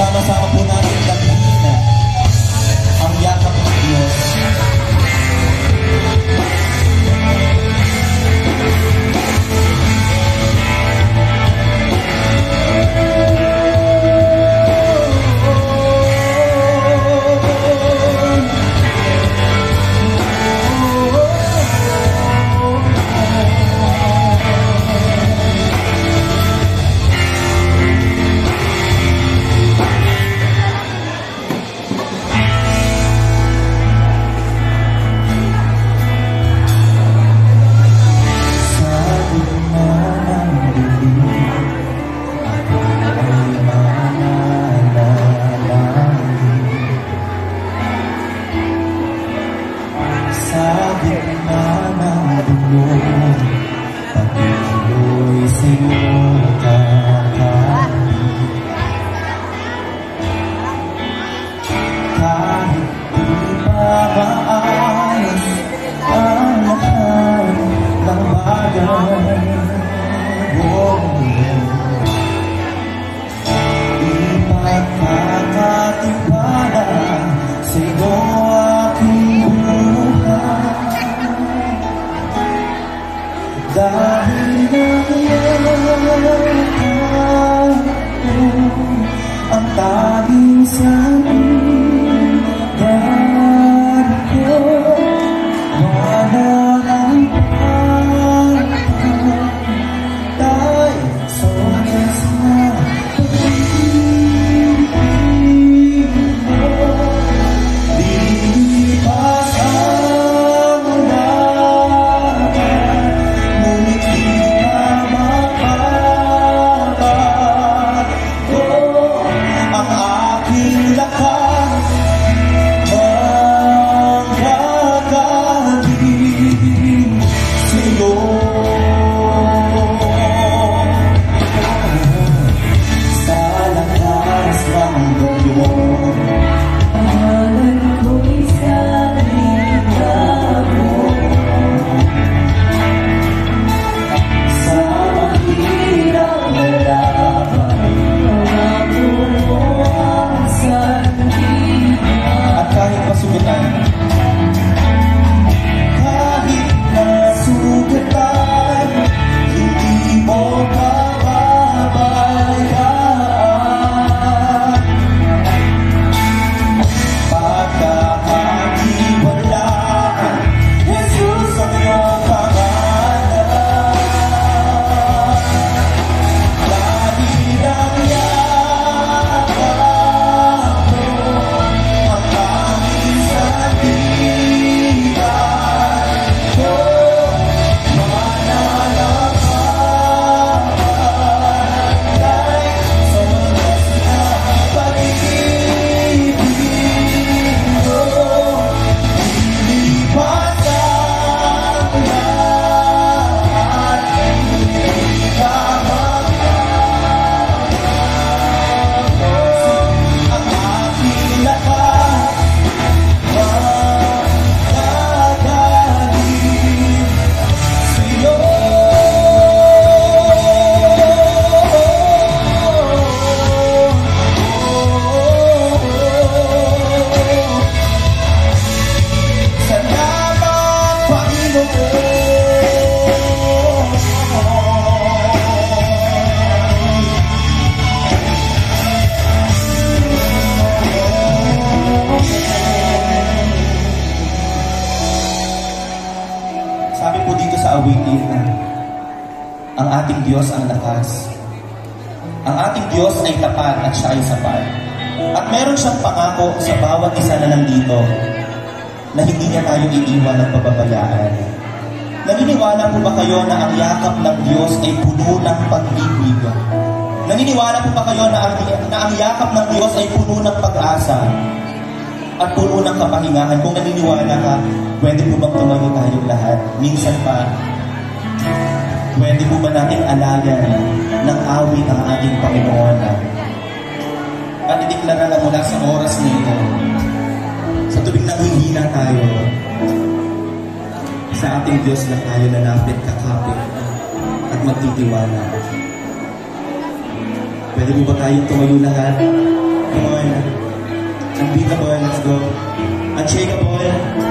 sama-sama pun ada ang tanging sandalan Sabi po dito sa awitin na ang ating Diyos ang lakas. Ang ating Diyos ay tapat at siya ay sapat. At meron siyang pangako sa bawat isa na nandito na hindi niya tayo iiwan at pababayaan. Naniniwala po ba kayo na ang yakap ng Diyos ay puno ng pag-ibig? Naniniwala po ba kayo na ang, na ang yakap ng Diyos ay puno ng pag-asa? at puno ng kapahingahan. Kung naniniwala ka, pwede po bang tumayo? Minsan pa, pwede po ba nating alayan ng awit ang ating Panginoon? At ideklara na mula sa oras na ito, sa tuwing nanghihina tayo, sa ating Diyos lang tayo lalapit, kakapit, at magtitiwala. Pwede mo ba tayong tumayo lahat? Come on. Unbeatable, let's go. Unshakable. Unshakable.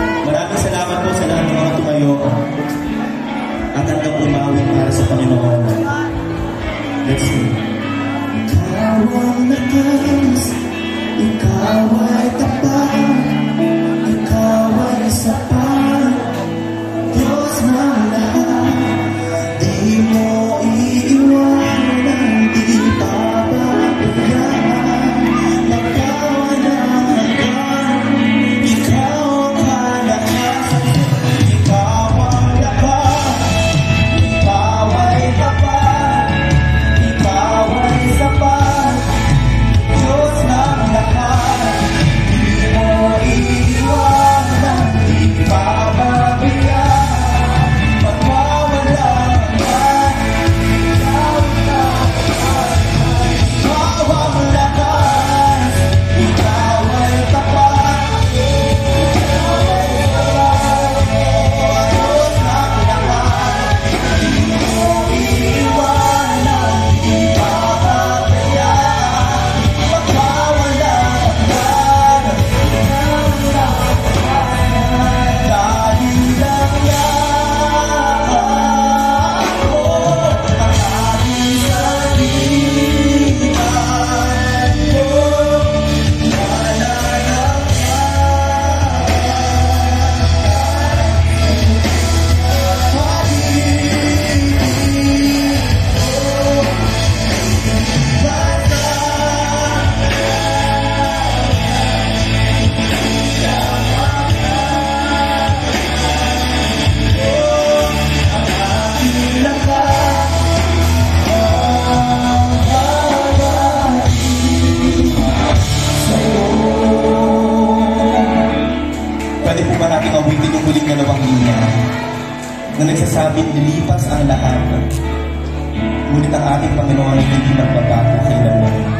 pinupuling dalawang linya na nagsasabing lilipas ang lahat. Ngunit ang ating Panginoon ay hindi nagbabago kailanman.